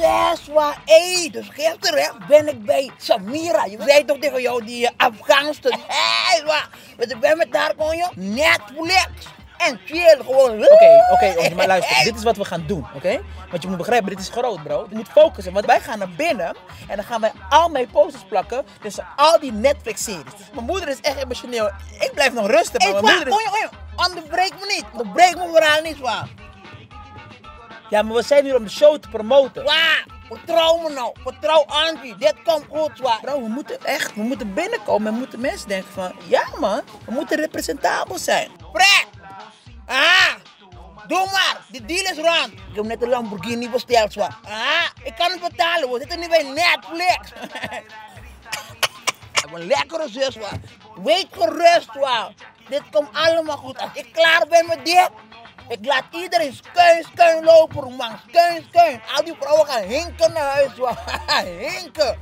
proces, waar. Hé, dus gisteren ben ik bij Samira. Je zei toch tegen jou die uh, Afghaanse. Hé. Want ik ben met haar gewoon, joh. Netflix. En chill, gewoon. Oké, oké, maar luister, dit is wat we gaan doen, oké? Want je moet begrijpen, dit is groot, bro. Je moet focussen, want wij gaan naar binnen en dan gaan wij al mijn posters plakken tussen al die Netflix-series. Dus mijn moeder is echt emotioneel. Ik blijf nog rusten, Hé, maar waar. mijn moeder is... Onderbreek me niet. Onderbreek me verhaal niet, waar. Ja, maar we zijn hier om de show te promoten. Waar. Vertrouw me nou. Vertrouw Angie. Dit komt goed, waar. Bro, we moeten echt, we moeten binnenkomen en moeten mensen denken van, ja man, we moeten representabel zijn. Fred! Ah! Doe maar, de deal is rond. Ik heb net een Lamborghini besteld, zwaar. Ah, ik kan het betalen, we zitten nu bij Netflix. ik heb een lekkere zus, zwaar. Weet gerust, zwaar. Dit komt allemaal goed. Als ik klaar ben met dit, ik laat iedereen skeun, skeun lopen, man. Skeun, skeun. Al die vrouwen gaan hinken naar huis, hinken.